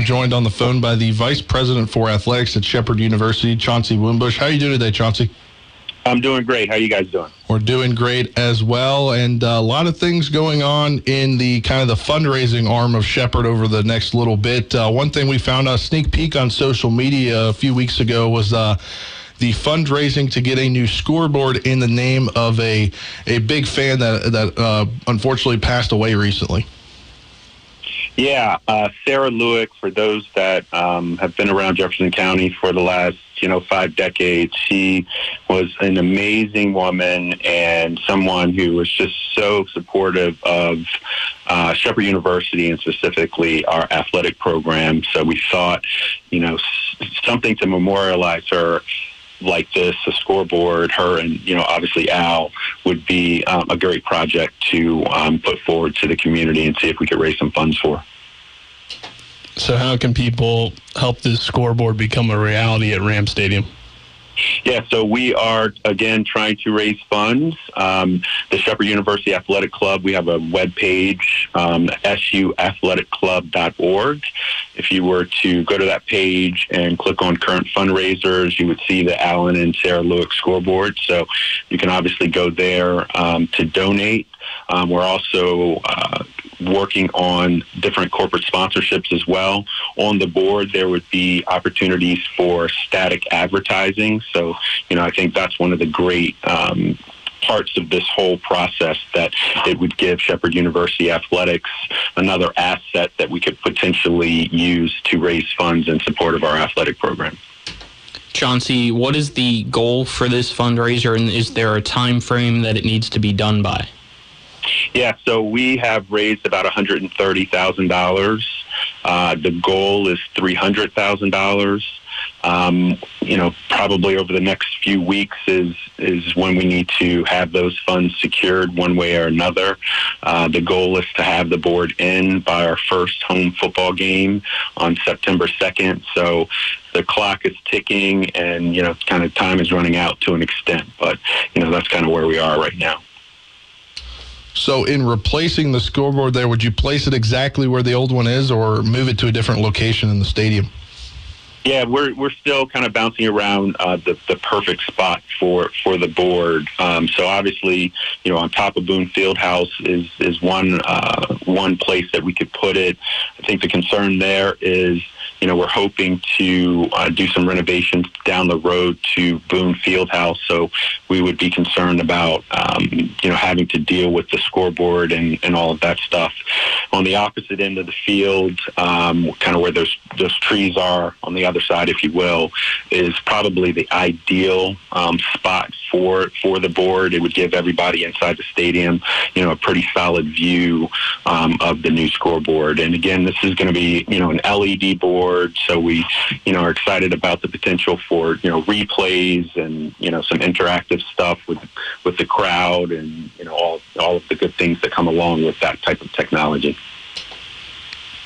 now joined on the phone by the Vice President for Athletics at Shepherd University, Chauncey Winbush. How are you doing today, Chauncey? I'm doing great. How are you guys doing? We're doing great as well, and uh, a lot of things going on in the kind of the fundraising arm of Shepherd over the next little bit. Uh, one thing we found a sneak peek on social media a few weeks ago was. Uh, the fundraising to get a new scoreboard in the name of a a big fan that that uh, unfortunately passed away recently. Yeah, uh, Sarah Lewick. For those that um, have been around Jefferson County for the last you know five decades, she was an amazing woman and someone who was just so supportive of uh, Shepherd University and specifically our athletic program. So we thought, you know, something to memorialize her like this, a scoreboard, her and, you know, obviously Al would be um, a great project to um, put forward to the community and see if we could raise some funds for. So, how can people help this scoreboard become a reality at Ram Stadium? Yeah, so we are again trying to raise funds. Um, the Shepherd University Athletic Club, we have a web page, um, suathletic.club.org. If you were to go to that page and click on current fundraisers, you would see the Allen and Sarah Lewick scoreboard. So you can obviously go there um, to donate. Um, we're also uh, working on different corporate sponsorships as well. On the board, there would be opportunities for static advertising. So, you know, I think that's one of the great um, parts of this whole process that it would give Shepherd University Athletics another asset that we could potentially use to raise funds in support of our athletic program. Chauncey, what is the goal for this fundraiser, and is there a time frame that it needs to be done by? Yeah, so we have raised about $130,000. Uh, the goal is $300,000. Um, you know, probably over the next few weeks is is when we need to have those funds secured one way or another. Uh, the goal is to have the board in by our first home football game on September 2nd. So the clock is ticking, and you know, kind of time is running out to an extent. But you know, that's kind of where we are right now. So, in replacing the scoreboard there, would you place it exactly where the old one is, or move it to a different location in the stadium? Yeah, we're we're still kind of bouncing around uh, the the perfect spot for for the board. Um, so obviously, you know, on top of Boone Fieldhouse is is one uh, one place that we could put it. I think the concern there is you know, we're hoping to uh, do some renovations down the road to Boone Fieldhouse. So we would be concerned about, um, you know, having to deal with the scoreboard and, and all of that stuff. On the opposite end of the field, um, kind of where those those trees are on the other side, if you will, is probably the ideal um, spot for for the board. It would give everybody inside the stadium, you know, a pretty solid view um, of the new scoreboard. And again, this is going to be, you know, an LED board. So we, you know, are excited about the potential for you know replays and you know some interactive stuff with with the crowd and you know all all of the good things that come along with that type of technology.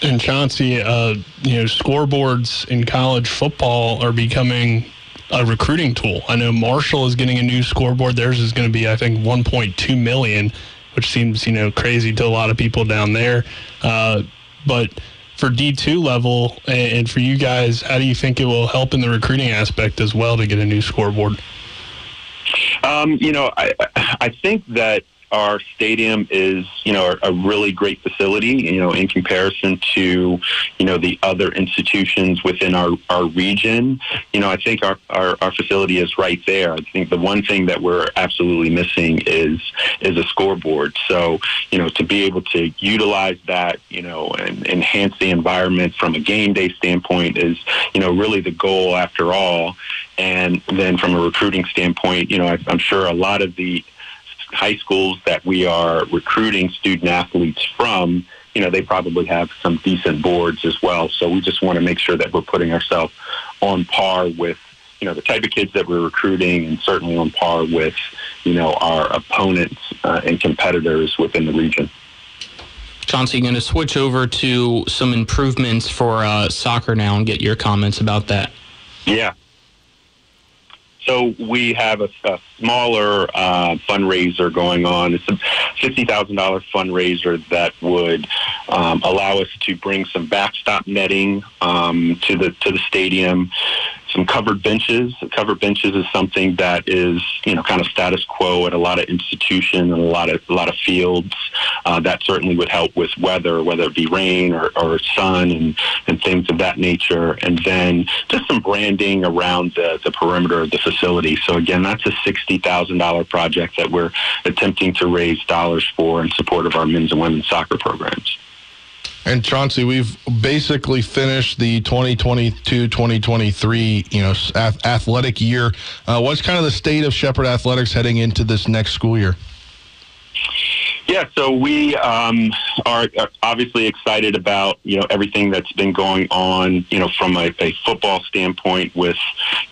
And Chauncey, uh, you know, scoreboards in college football are becoming a recruiting tool. I know Marshall is getting a new scoreboard. Theirs is going to be, I think, 1.2 million, which seems you know crazy to a lot of people down there. Uh, but for D2 level and for you guys, how do you think it will help in the recruiting aspect as well to get a new scoreboard? Um, you know, I, I think that our stadium is, you know, a, really great facility, you know, in comparison to, you know, the other institutions within our, our region. You know, I think our, our, our facility is right there. I think the one thing that we're absolutely missing is is a scoreboard. So, you know, to be able to utilize that, you know, and enhance the environment from a game day standpoint is, you know, really the goal after all. And then from a recruiting standpoint, you know, I, I'm sure a lot of the high schools that we are recruiting student athletes from, you know, they probably have some decent boards as well. So we just want to make sure that we're putting ourselves on par with, you know, the type of kids that we're recruiting and certainly on par with, you know, our opponents uh, and competitors within the region. Chauncey, going to switch over to some improvements for uh, soccer now and get your comments about that. Yeah, so we have a, a smaller uh, fundraiser going on. It's a fifty thousand dollar fundraiser that would um, allow us to bring some backstop netting um, to the to the stadium some covered benches. Covered benches is something that is, you know, kind of status quo at a lot of institutions and a lot of a lot of fields. Uh, that certainly would help with weather, whether it be rain or, or sun and, and things of that nature. And then just some branding around the, the perimeter of the facility. So again, that's a sixty thousand dollar project that we're attempting to raise dollars for in support of our men's and women's soccer programs. And Chauncey, we've basically finished the 2022-2023, you know, athletic year. Uh, what's kind of the state of Shepherd Athletics heading into this next school year? Yeah, so we um, are, obviously excited about you know everything that's been going on. You know, from a, a football standpoint with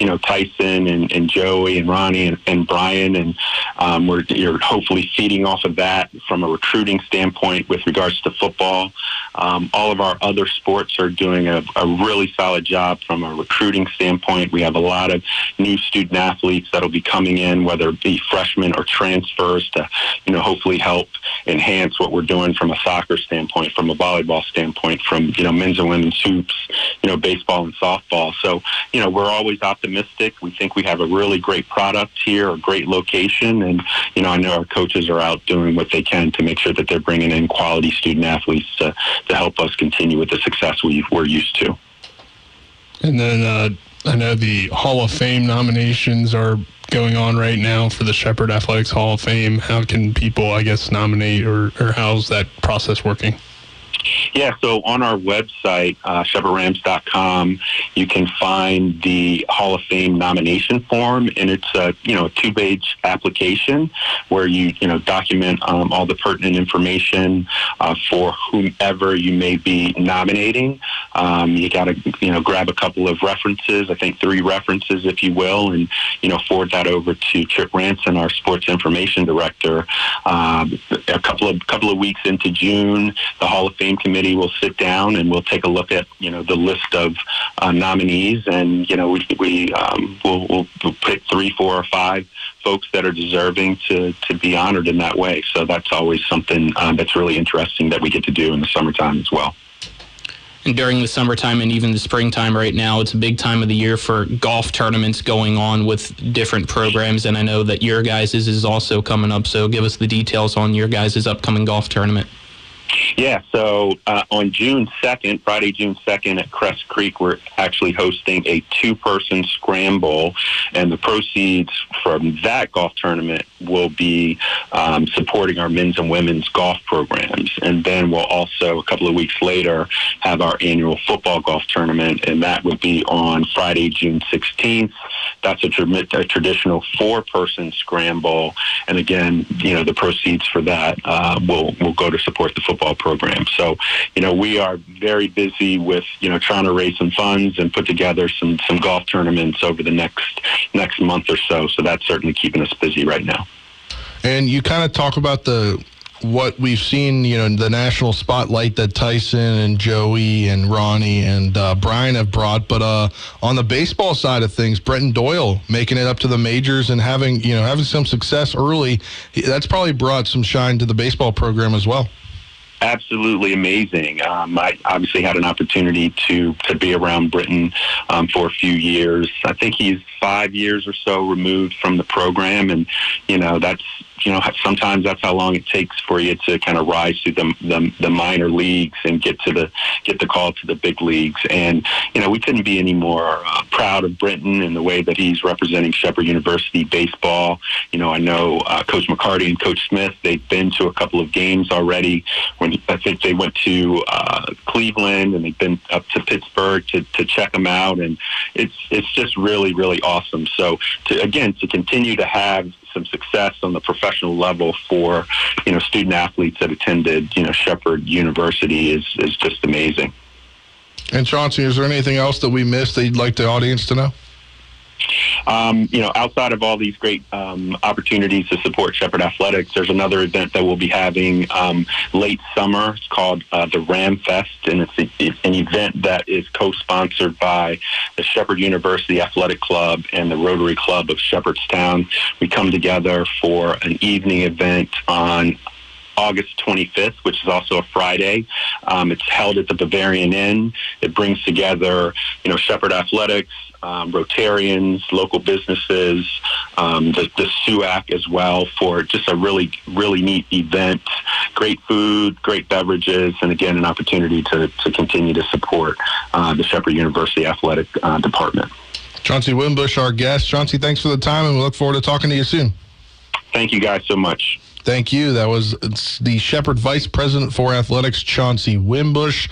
you know Tyson and, and Joey and Ronnie and, and Brian, and um, we're you're hopefully feeding off of that from a recruiting standpoint with regards to football. Um, all of our other sports are doing a, a really solid job from a recruiting standpoint. We have a lot of new student athletes that'll be coming in, whether it be freshmen or transfers, to you know hopefully help enhance what we're doing from a soccer standpoint, from a volleyball standpoint, from you know men's and women's hoops, you know baseball and softball. So you know we're always optimistic. We think we have a really great product here, a great location, and you know I know our coaches are out doing what they can to make sure that they're bringing in quality student athletes to to help us continue with the success we we're used to. And then uh, I know the Hall of Fame nominations are going on right now for the Shepherd Athletics Hall of Fame? How can people, I guess, nominate or, or how's that process working? Yeah, so on our website, uh, you can find the Hall of Fame nomination form, and it's a you know a two-page application where you you know document um, all the pertinent information uh, for whomever you may be nominating. Um, you got to you know grab a couple of references, I think three references, if you will, and you know forward that over to Chip Ransom, our sports information director. Um, a couple of couple of weeks into June, the Hall of Fame committee will sit down and we'll take a look at you know the list of uh, nominees, and you know we we um, will we'll, we'll pick three, four, or five folks that are deserving to to be honored in that way. So that's always something um, that's really interesting that we get to do in the summertime as well. And during the summertime and even the springtime right now, it's a big time of the year for golf tournaments going on with different programs. And I know that your guys' is also coming up. So give us the details on your guys' upcoming golf tournament. Yeah, so uh, on June 2nd, Friday, June 2nd at Cress Creek, we're actually hosting a two person scramble, and the proceeds from that golf tournament will be um, supporting our men's and women's golf programs. And then we'll also, a couple of weeks later, have our annual football golf tournament, and that would be on Friday, June 16th. That's a, tra- a traditional four person scramble. And again, you know, the proceeds for that uh, will, will go to support the football program. So, you know, we are very busy with, you know, trying to raise some funds and put together some, some golf tournaments over the next, next month or so. So that's certainly keeping us busy right now. And you kind of talk about the what we've seen, you know, the national spotlight that Tyson and Joey and Ronnie and uh, Brian have brought. But uh, on the baseball side of things, Brenton Doyle making it up to the majors and having, you know, having some success early, that's probably brought some shine to the baseball program as well absolutely amazing. Um, I obviously had an opportunity to to be around Brenton um, for a few years. I think he's five years or so removed from the program, and you know that's you know, sometimes that's how long it takes for you to kind of rise through the, the, the minor leagues and get to the get the call to the big leagues. And you know, we couldn't be any more uh, proud of Brenton and the way that he's representing Shepherd University baseball. You know, I know uh, Coach McCarty and Coach Smith. They've been to a couple of games already. When I think they went to uh, Cleveland and they've been up to Pittsburgh to, to check them out, and it's it's just really really awesome. So to again to continue to have some success on the professional level for you know student athletes that attended you know Shepherd University is is just amazing. And Chauncey, is there anything else that we missed that you'd like the audience to know? Um, you know, outside of all these great um, opportunities to support Shepherd Athletics, there's another event that we'll be having um, late summer. It's called uh, the Ram Fest, and it's, a, it's an event that is co-sponsored by the Shepherd University Athletic Club and the Rotary Club of Shepherdstown. We come together for an evening event on August 25th, which is also a Friday. Um, it's held at the Bavarian Inn. It brings together, you know, Shepherd Athletics, um, Rotarians, local businesses, um, the, the SUAC as well for just a really, really neat event. Great food, great beverages, and again, an opportunity to, to continue to support uh, the Shepherd University Athletic uh, Department. Chauncey Winbush, our guest. Chauncey, thanks for the time, and we look forward to talking to you soon. Thank you guys so much. Thank you. That was the Shepherd Vice President for Athletics, Chauncey Winbush.